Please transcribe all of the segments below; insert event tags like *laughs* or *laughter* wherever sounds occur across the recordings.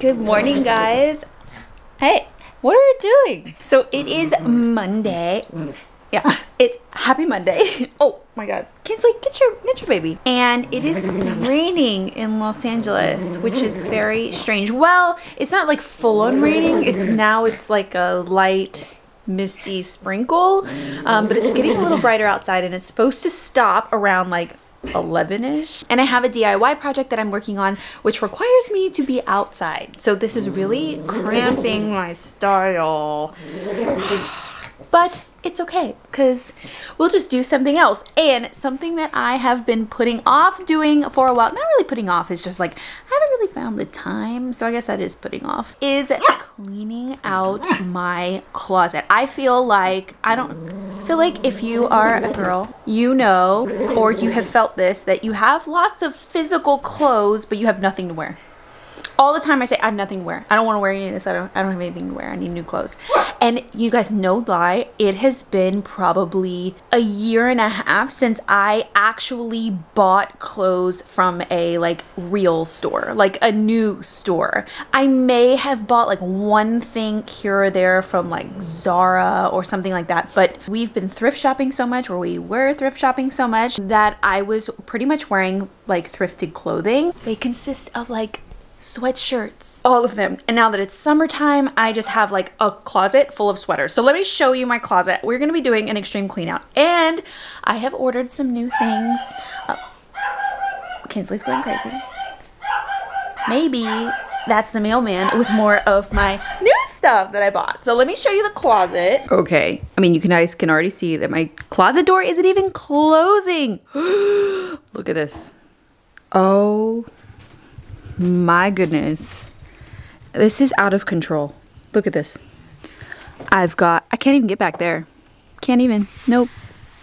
Good morning, guys. Hey, what are we doing? So it is Monday. Yeah, it's happy Monday. *laughs* Oh my god. Kinsley, get your get your baby. And it is raining in Los Angeles, which is very strange. Well, it's not like full on raining. It, now it's like a light misty sprinkle. Um, but it's getting a little brighter outside and it's supposed to stop around like 11ish and I have a DIY project that I'm working on which requires me to be outside. So this is really cramping my style. But it's okay because we'll just do something else. And something that I have been putting off doing for a while not really putting off it's just like I haven't really found the time so I guess that is putting off is cleaning out my closet. I feel like I don't feel like if you are a girl you know or you have felt this that you have lots of physical clothes but you have nothing to wear all the time I say I have nothing to wear. I don't want to wear any of this. I don't I don't have anything to wear. I need new clothes. And you guys no lie, it has been probably a year and a half since I actually bought clothes from a like real store, like a new store. I may have bought like one thing here or there from like Zara or something like that, but we've been thrift shopping so much or we were thrift shopping so much that I was pretty much wearing like thrifted clothing. They consist of like sweatshirts, all of them. And now that it's summertime, I just have like a closet full of sweaters. So let me show you my closet. We're gonna be doing an extreme clean out and I have ordered some new things. Uh, Kinsley's going crazy. Maybe that's the mailman with more of my new stuff that I bought. So let me show you the closet. Okay, I mean, you guys can already see that my closet door isn't even closing. *gasps* Look at this. Oh my goodness. This is out of control. Look at this. I've got, I can't even get back there. Can't even. Nope.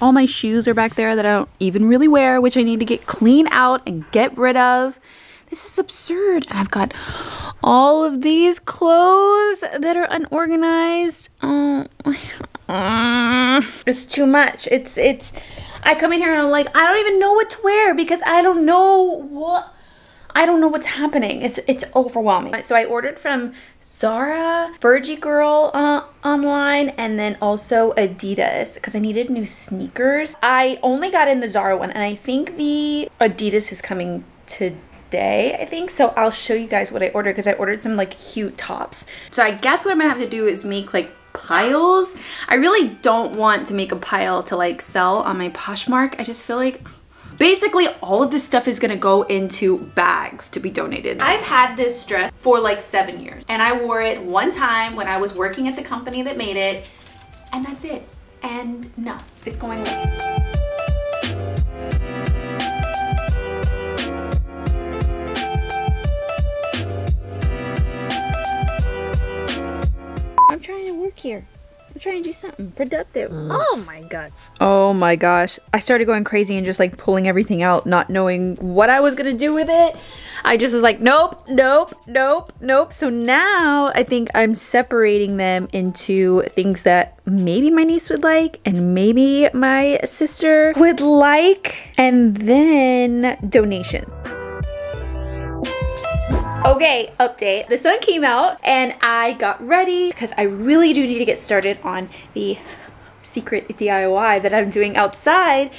All my shoes are back there that I don't even really wear, which I need to get clean out and get rid of. This is absurd. And I've got all of these clothes that are unorganized. Oh, it's too much. It's, it's, I come in here and I'm like, I don't even know what to wear because I don't know what I don't know what's happening. It's it's overwhelming. So I ordered from Zara, Verge Girl uh, online, and then also Adidas because I needed new sneakers. I only got in the Zara one, and I think the Adidas is coming today, I think. So I'll show you guys what I ordered because I ordered some like cute tops. So I guess what I'm gonna have to do is make like piles. I really don't want to make a pile to like sell on my Poshmark. I just feel like Basically, all of this stuff is gonna go into bags to be donated. I've had this dress for like seven years and I wore it one time when I was working at the company that made it and that's it. And no, it's going away. I'm trying to work here. I'm trying to do something productive. Mm. Oh my god. Oh my gosh. I started going crazy and just like pulling everything out, not knowing what I was gonna do with it. I just was like, nope, nope, nope, nope. So now I think I'm separating them into things that maybe my niece would like and maybe my sister would like, and then donations. Okay, update. The sun came out and I got ready because I really do need to get started on the secret DIY that I'm doing outside,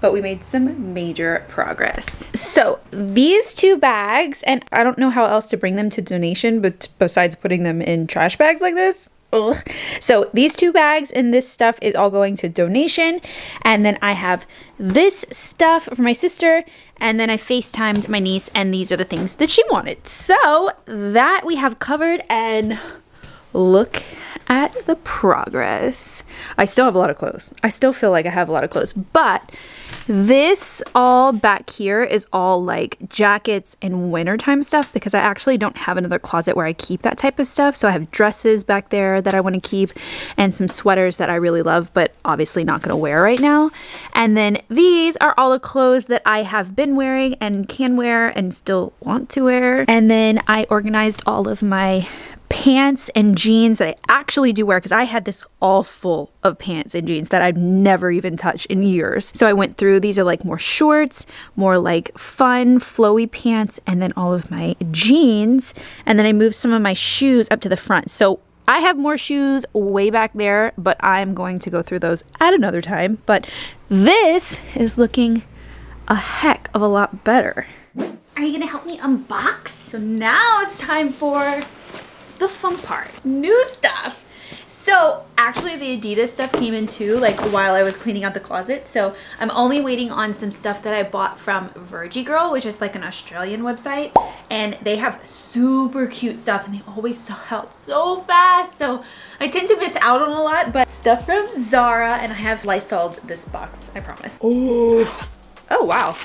but we made some major progress. So these two bags, and I don't know how else to bring them to donation, but besides putting them in trash bags like this, Ugh. So these two bags and this stuff is all going to donation. And then I have this stuff for my sister. And then I FaceTimed my niece and these are the things that she wanted. So that we have covered and look at the progress. I still have a lot of clothes. I still feel like I have a lot of clothes, but this all back here is all like jackets and wintertime stuff because I actually don't have another closet where I keep that type of stuff. So I have dresses back there that I want to keep and some sweaters that I really love, but obviously not going to wear right now. And then these are all the clothes that I have been wearing and can wear and still want to wear. And then I organized all of my pants and jeans that I actually do wear because I had this all full of pants and jeans that I've never even touched in years. So I went through these are like more shorts, more like fun, flowy pants, and then all of my jeans. And then I moved some of my shoes up to the front. So I have more shoes way back there, but I'm going to go through those at another time. But this is looking a heck of a lot better. Are you gonna help me unbox? So now it's time for the fun part. New stuff. So actually the Adidas stuff came in too, like while I was cleaning out the closet. So I'm only waiting on some stuff that I bought from Verge Girl, which is like an Australian website. And they have super cute stuff and they always sell out so fast. So I tend to miss out on a lot, but stuff from Zara and I have Lysol this box, I promise. Oh, oh wow.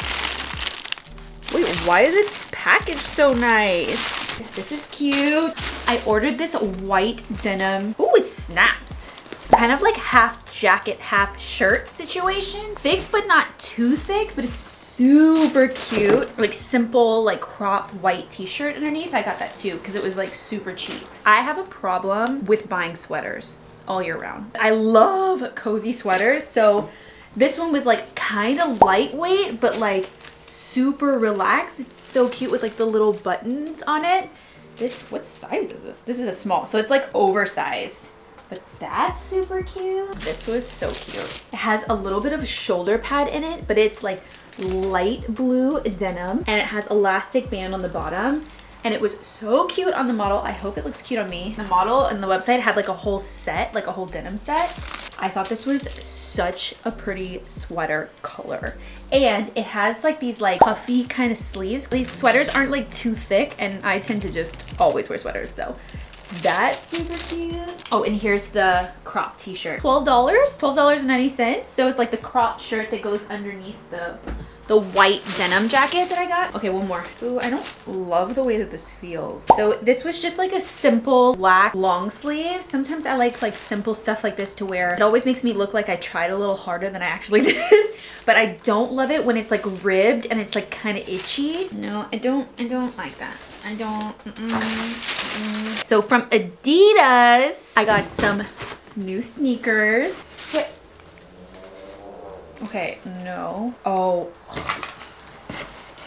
Wait, why is it packaged so nice? This is cute. I ordered this white denim. Ooh, it snaps. Kind of like half jacket, half shirt situation. Thick, but not too thick, but it's super cute. Like simple, like crop white t-shirt underneath. I got that too because it was like super cheap. I have a problem with buying sweaters all year round. I love cozy sweaters. So this one was like kind of lightweight, but like super relaxed. It's so cute with like the little buttons on it. This, what size is this? This is a small, so it's like oversized. But that's super cute. This was so cute. It has a little bit of a shoulder pad in it, but it's like light blue denim and it has elastic band on the bottom and it was so cute on the model. I hope it looks cute on me. The model and the website had like a whole set, like a whole denim set. I thought this was such a pretty sweater color. And it has like these like puffy kind of sleeves. These sweaters aren't like too thick and I tend to just always wear sweaters. So that's super cute. Oh, and here's the crop t-shirt. $12, $12.90. So it's like the crop shirt that goes underneath the the white denim jacket that I got. Okay, one more. Ooh, I don't love the way that this feels. So this was just like a simple black long sleeve. Sometimes I like like simple stuff like this to wear. It always makes me look like I tried a little harder than I actually *laughs* did. but I don't love it when it's like ribbed and it's like kind of itchy. No, I don't, I don't like that. I don't. Mm -mm, mm so from Adidas, I got some new sneakers. Okay, no. Oh.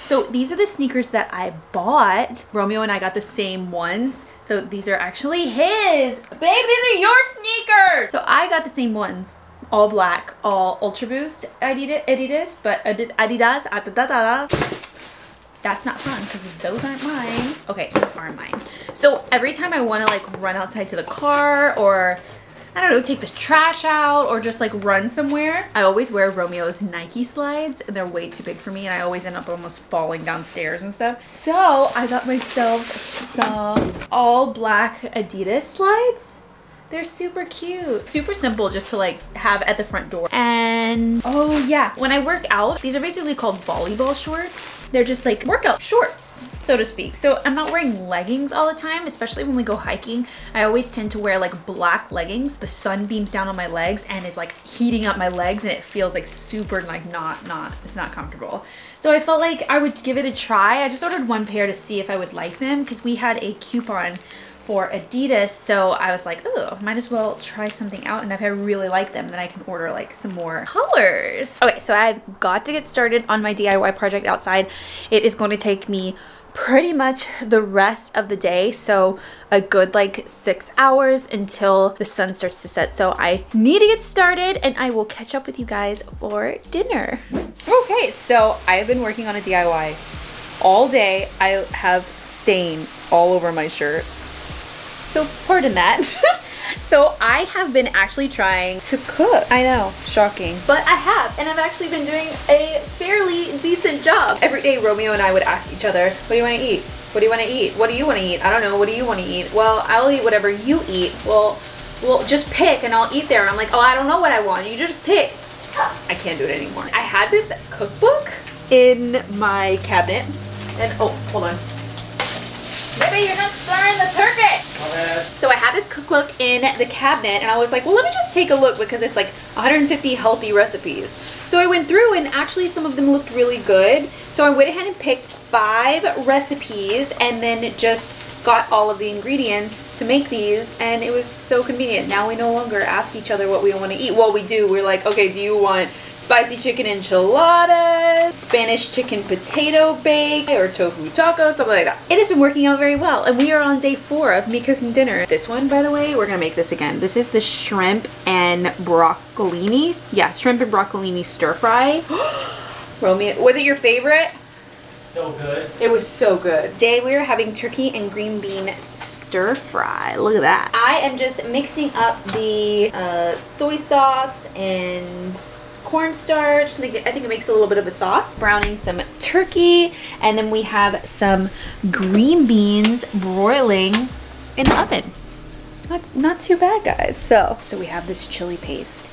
So these are the sneakers that I bought. Romeo and I got the same ones. So these are actually his. Babe, these are your sneakers! So I got the same ones. All black, all Ultra Boost Adidas, Adidas but Adidas, Adidas. That's not fun because those aren't mine. Okay, these are mine. So every time I want to like run outside to the car or I don't know, take this trash out or just like run somewhere. I always wear Romeo's Nike slides. and They're way too big for me and I always end up almost falling downstairs and stuff. So I got myself some all black Adidas slides. They're super cute. Super simple just to like have at the front door. And oh yeah, when I work out, these are basically called volleyball shorts. They're just like workout shorts, so to speak. So I'm not wearing leggings all the time, especially when we go hiking. I always tend to wear like black leggings. The sun beams down on my legs and is like heating up my legs and it feels like super like not, not, it's not comfortable. So I felt like I would give it a try. I just ordered one pair to see if I would like them because we had a coupon for Adidas. So I was like, oh, might as well try something out. And if I really like them, then I can order like some more colors. Okay, so I've got to get started on my DIY project outside. It is going to take me pretty much the rest of the day so a good like six hours until the sun starts to set so I need to get started and I will catch up with you guys for dinner okay so I've been working on a DIY all day I have stain all over my shirt so pardon that. *laughs* so I have been actually trying to cook. I know, shocking. But I have, and I've actually been doing a fairly decent job. Every day Romeo and I would ask each other, what do you want to eat? What do you want to eat? What do you want to eat? I don't know, what do you want to eat? Well, I'll eat whatever you eat. Well, well, just pick and I'll eat there. I'm like, oh, I don't know what I want. You just pick. I can't do it anymore. I had this cookbook in my cabinet. And, oh, hold on. Maybe you're not stirring the turkey. So I had this cookbook in the cabinet and I was like, well, let me just take a look because it's like 150 healthy recipes. So I went through and actually some of them looked really good. So I went ahead and picked five recipes and then just got all of the ingredients to make these and it was so convenient. Now we no longer ask each other what we want to eat. Well, we do. We're like, okay, do you want spicy chicken enchiladas, Spanish chicken potato bake, or tofu tacos, something like that. It has been working out very well, and we are on day four of me cooking dinner. This one, by the way, we're gonna make this again. This is the shrimp and broccolini. Yeah, shrimp and broccolini stir fry. *gasps* Romeo, was it your favorite? So good. It was so good. Today we are having turkey and green bean stir fry. Look at that. I am just mixing up the uh, soy sauce and cornstarch. I think, I think it makes a little bit of a sauce. Browning some turkey, and then we have some green beans broiling in the oven. That's not too bad, guys. So, so we have this chili paste,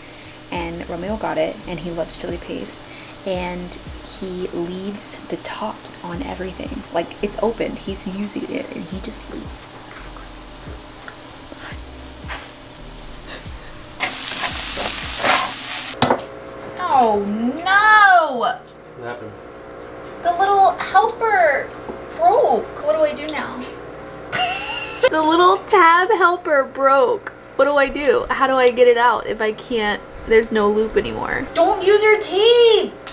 and Romeo got it, and he loves chili paste, and he leaves the tops on everything. Like it's open, he's using it, and he just leaves. Oh no! What happened? The little helper broke. What do I do now? *laughs* the little tab helper broke. What do I do? How do I get it out if I can't? There's no loop anymore. Don't use your teeth!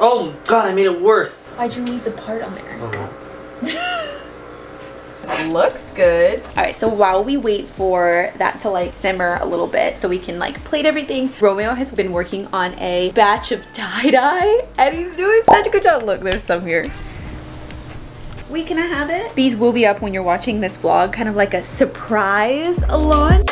Oh god, I made it worse. Why'd you leave the part on there? *laughs* Oh, Looks good. All right, so while we wait for that to like simmer a little bit so we can like plate everything, Romeo has been working on a batch of tie-dye and he's doing such a good job. Look, there's some here. We can I have it? These will be up when you're watching this vlog, kind of like a surprise launch.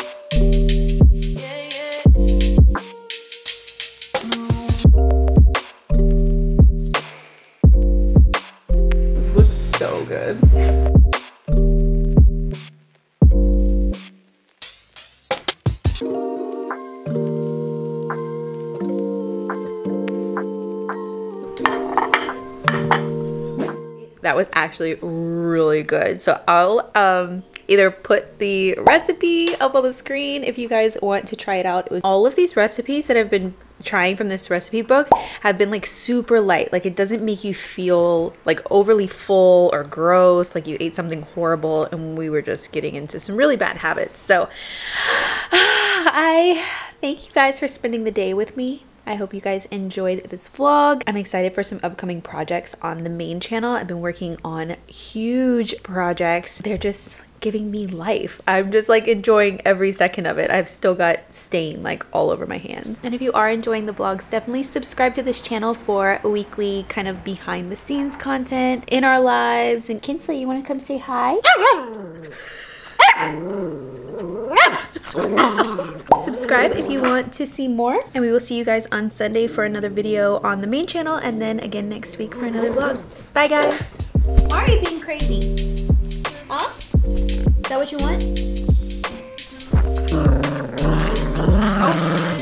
That was actually really good. So i'll um either put the recipe up on the screen if you guys want to try it out. It all of these recipes that i've been trying from this recipe book have been like super light. Like it doesn't make you feel like overly full or gross like you ate something horrible and we were just getting into some really bad habits. So *sighs* i thank you guys for spending the day with me I hope you guys enjoyed this vlog. I'm excited for some upcoming projects on the main channel. I've been working on huge projects. They're just giving me life. I'm just like enjoying every second of it. I've still got stain like all over my hands. And if you are enjoying the vlogs, definitely subscribe to this channel for weekly kind of behind the scenes content in our lives. And Kinsley, you want to come say hi? *laughs* *laughs* Subscribe if you want to see more. And we will see you guys on Sunday for another video on the main channel and then again next week for another vlog. Bye guys. Why are you being crazy? Huh? Is that what you want? Oh.